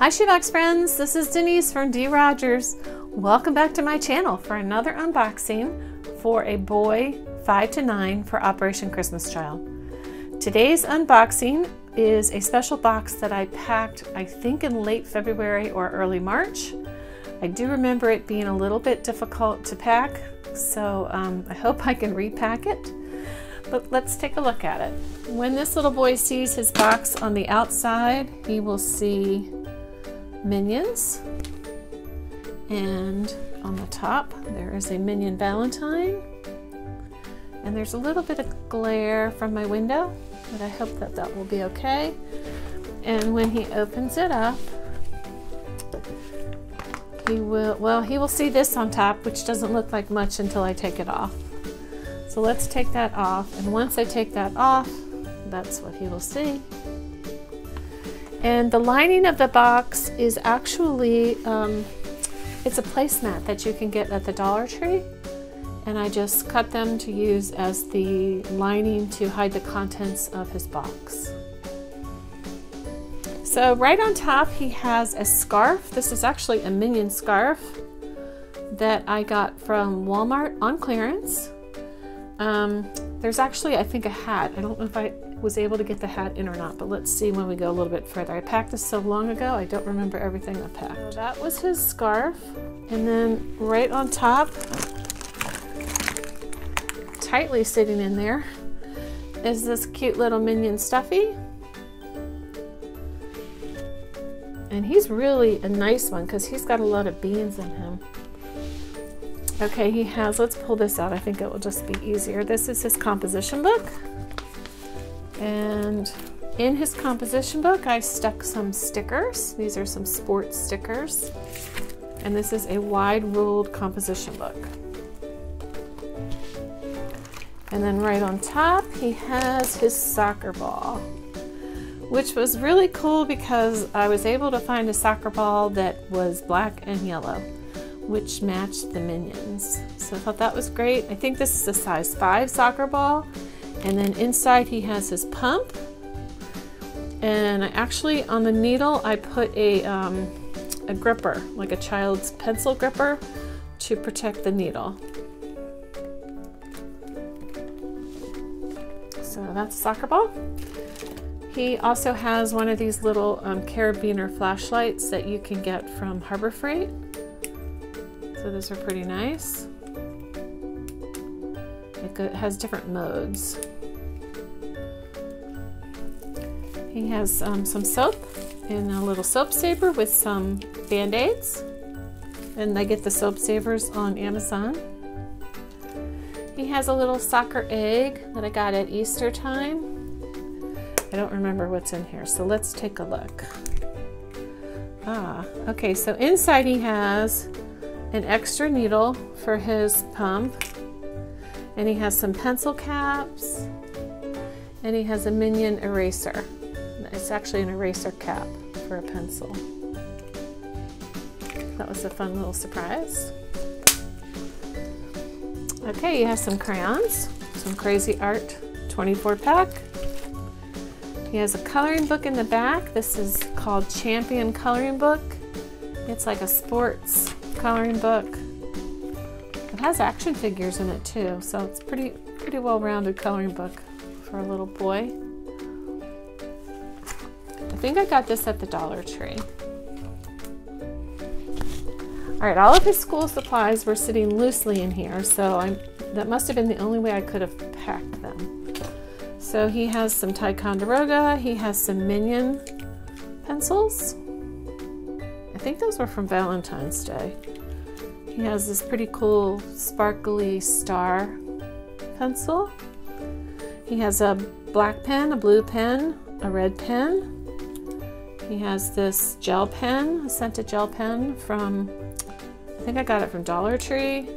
Hi Shoebox friends, this is Denise from D Rogers. Welcome back to my channel for another unboxing for a boy 5 to 9 for Operation Christmas Child. Today's unboxing is a special box that I packed I think in late February or early March. I do remember it being a little bit difficult to pack so um, I hope I can repack it. But let's take a look at it. When this little boy sees his box on the outside, he will see Minions. And on the top, there is a Minion Valentine. And there's a little bit of glare from my window, but I hope that that will be okay. And when he opens it up, he will, well, he will see this on top, which doesn't look like much until I take it off. So let's take that off. And once I take that off, that's what he will see. And the lining of the box is actually, um, it's a placemat that you can get at the Dollar Tree. And I just cut them to use as the lining to hide the contents of his box. So right on top he has a scarf. This is actually a Minion scarf that I got from Walmart on clearance. Um, there's actually, I think, a hat. I don't know if I was able to get the hat in or not, but let's see when we go a little bit further. I packed this so long ago, I don't remember everything I packed. So that was his scarf. And then right on top, tightly sitting in there, is this cute little Minion stuffy. And he's really a nice one because he's got a lot of beans in him. Okay, he has, let's pull this out. I think it will just be easier. This is his composition book. And in his composition book, I stuck some stickers. These are some sports stickers. And this is a wide ruled composition book. And then right on top, he has his soccer ball, which was really cool because I was able to find a soccer ball that was black and yellow which matched the Minions. So I thought that was great. I think this is a size 5 soccer ball. And then inside he has his pump. And I actually, on the needle, I put a, um, a gripper, like a child's pencil gripper, to protect the needle. So that's soccer ball. He also has one of these little um, carabiner flashlights that you can get from Harbor Freight. So those are pretty nice. It has different modes. He has um, some soap and a little soap saver with some band-aids. And I get the soap savers on Amazon. He has a little soccer egg that I got at Easter time. I don't remember what's in here, so let's take a look. Ah, okay, so inside he has an extra needle for his pump and he has some pencil caps. And he has a minion eraser. It's actually an eraser cap for a pencil. That was a fun little surprise. Okay you have some crayons. Some Cra-Z-Art 24 pack. He has a coloring book in the back. This is called champion coloring book. It's like a sports coloring book. Has action figures in it too, so it's pretty pretty well-rounded coloring book for a little boy. I think I got this at the Dollar Tree. All right, all of his school supplies were sitting loosely in here, so I'm, that must have been the only way I could have packed them. So he has some Ticonderoga, he has some Minion pencils, I think those were from Valentine's Day. He has this pretty cool sparkly star pencil. He has a black pen, a blue pen, a red pen. He has this gel pen, a scented gel pen from, I think I got it from Dollar Tree,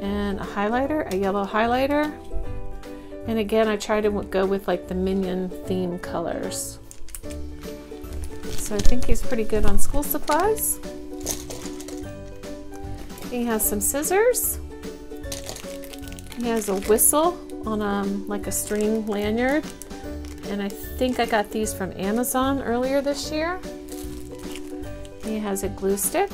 and a highlighter, a yellow highlighter. And again, I try to go with like the Minion theme colors. So I think he's pretty good on school supplies. He has some scissors. He has a whistle on um, like a string lanyard. And I think I got these from Amazon earlier this year. He has a glue stick.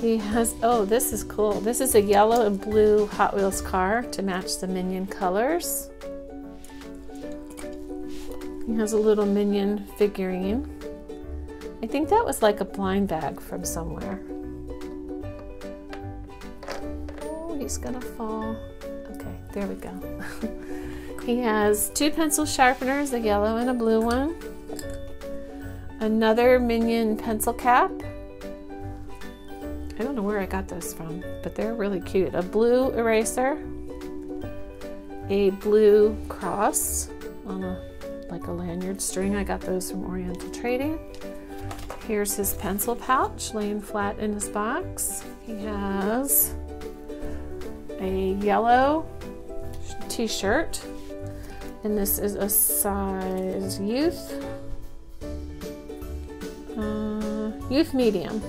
He has, oh, this is cool. This is a yellow and blue Hot Wheels car to match the Minion colors. He has a little Minion figurine. I think that was like a blind bag from somewhere. Oh, he's gonna fall. Okay, there we go. he has two pencil sharpeners, a yellow and a blue one. Another Minion pencil cap I don't know where I got those from, but they're really cute. A blue eraser, a blue cross on a like a lanyard string. I got those from Oriental Trading. Here's his pencil pouch laying flat in his box. He has a yellow t-shirt and this is a size youth uh, youth medium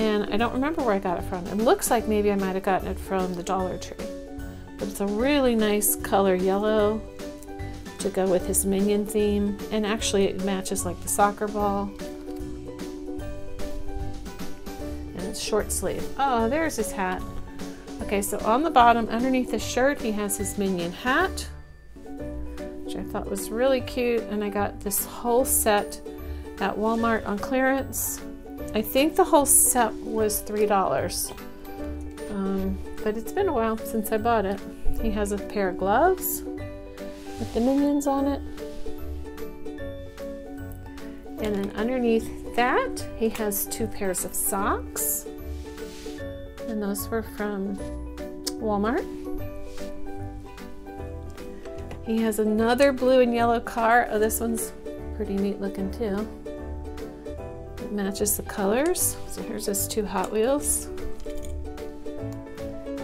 and I don't remember where I got it from. It looks like maybe I might have gotten it from the Dollar Tree. But it's a really nice color yellow to go with his minion theme. And actually it matches like the soccer ball. Short sleeve. Oh, there's his hat. Okay, so on the bottom, underneath the shirt, he has his minion hat, which I thought was really cute. And I got this whole set at Walmart on clearance I think the whole set was $3. Um, but it's been a while since I bought it. He has a pair of gloves with the minions on it. And then underneath that, he has two pairs of socks. And those were from Walmart. He has another blue and yellow car. Oh, this one's pretty neat looking too It matches the colors. So here's his two Hot Wheels.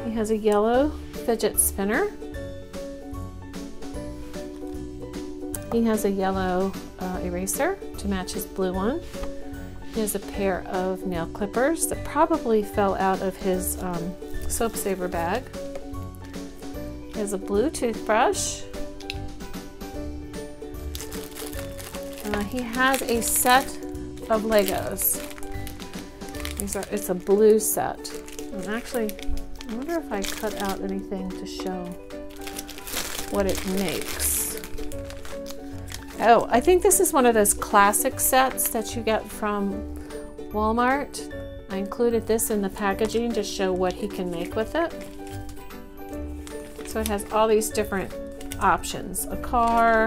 He has a yellow fidget spinner. He has a yellow uh, eraser to match his blue one. Has a pair of nail clippers that probably fell out of his um, soap saver bag. Has a blue toothbrush. Uh, he has a set of Legos. These are, it's a blue set. And actually, I wonder if I cut out anything to show what it makes. Oh, I think this is one of those classic sets that you get from Walmart. I included this in the packaging to show what he can make with it. So it has all these different options. A car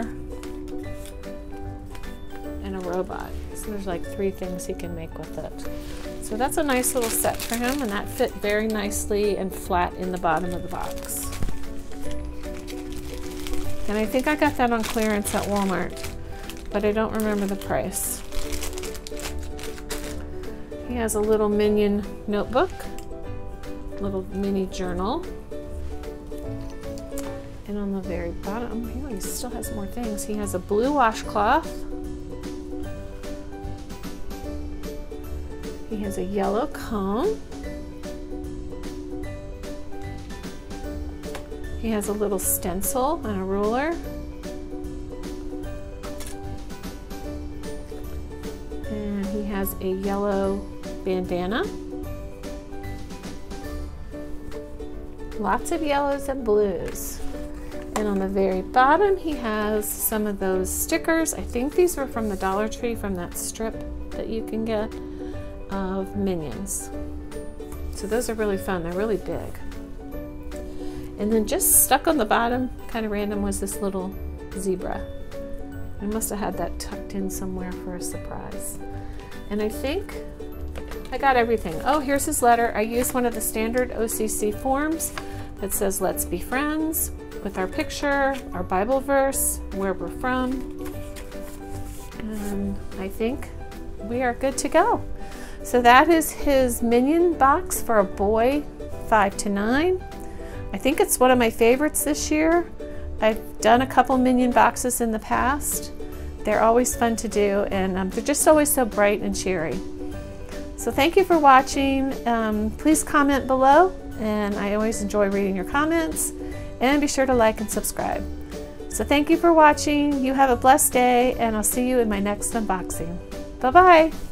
and a robot. So there's like three things he can make with it. So that's a nice little set for him and that fit very nicely and flat in the bottom of the box. And I think I got that on clearance at Walmart, but I don't remember the price. He has a little Minion notebook, little mini journal. And on the very bottom, he still has more things. He has a blue washcloth, He has a yellow comb. He has a little stencil and a ruler. And he has a yellow bandana. Lots of yellows and blues. And on the very bottom, he has some of those stickers. I think these were from the Dollar Tree from that strip that you can get of minions. So those are really fun. They're really big. And then just stuck on the bottom, kind of random, was this little zebra. I must have had that tucked in somewhere for a surprise. And I think I got everything. Oh, here's his letter. I used one of the standard OCC forms that says, let's be friends, with our picture, our Bible verse, where we're from. And I think we are good to go. So that is his Minion box for a boy 5 to 9. I think it's one of my favorites this year. I've done a couple Minion boxes in the past. They're always fun to do and um, they're just always so bright and cheery. So thank you for watching. Um, please comment below and I always enjoy reading your comments and be sure to like and subscribe. So thank you for watching. You have a blessed day, and I'll see you in my next unboxing. Bye-bye.